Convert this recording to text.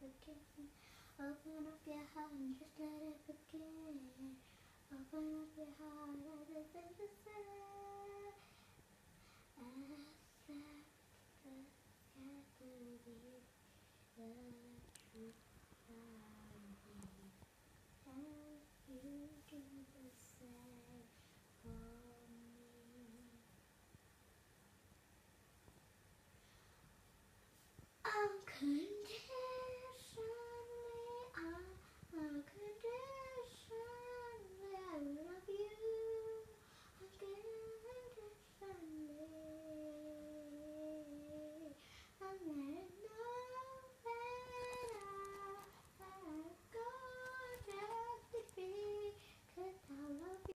begin. Open up your heart and just let it begin. Open up your heart, everything to say. Accept the category, the truth